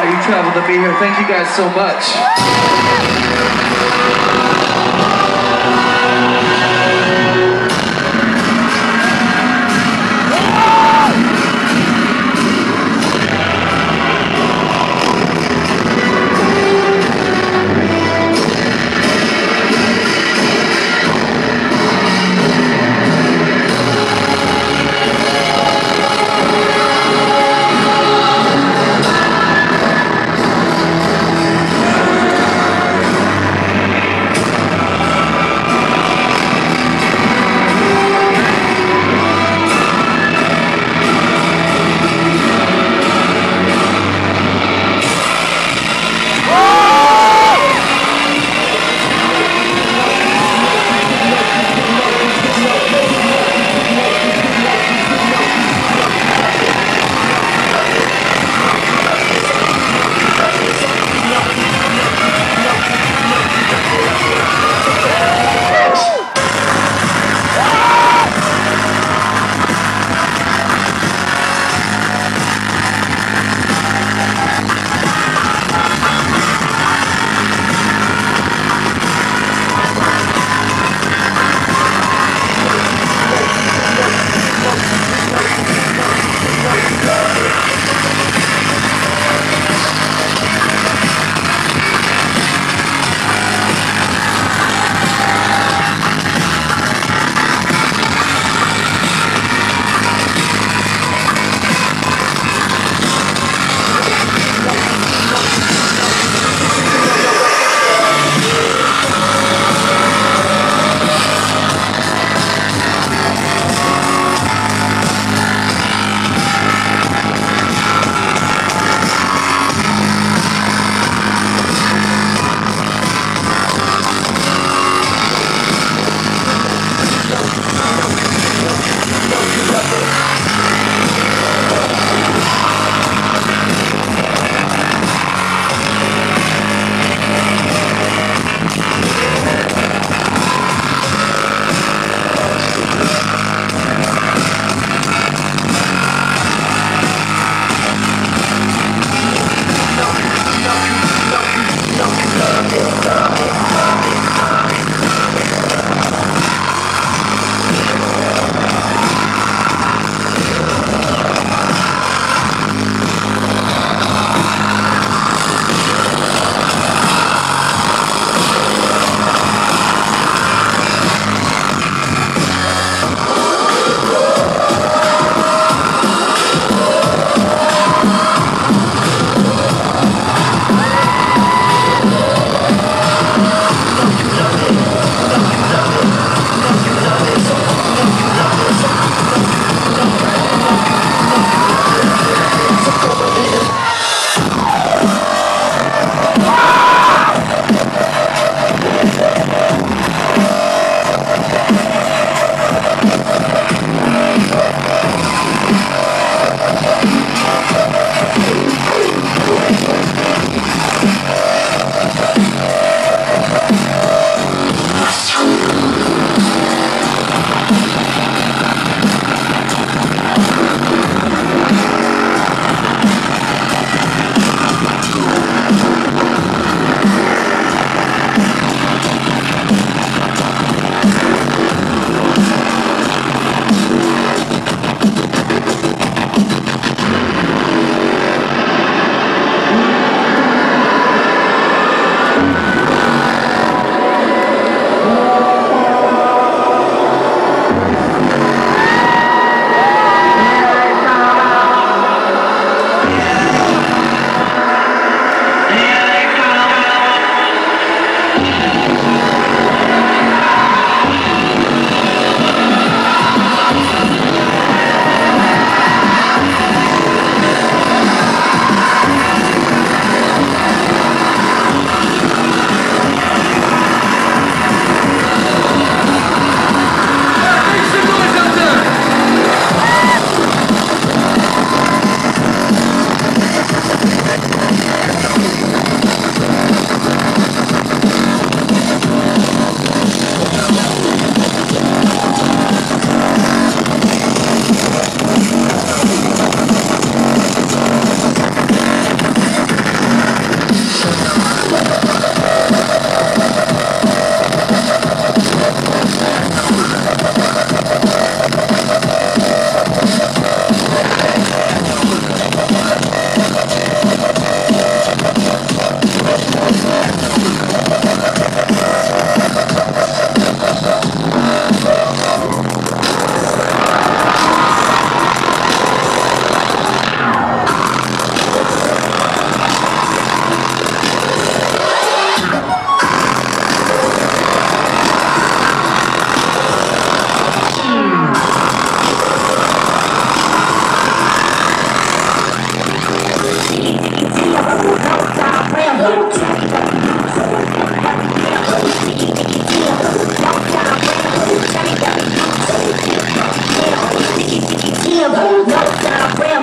You traveled to be here. Thank you guys so much.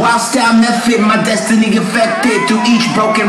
Wild style method, my destiny affected through each broken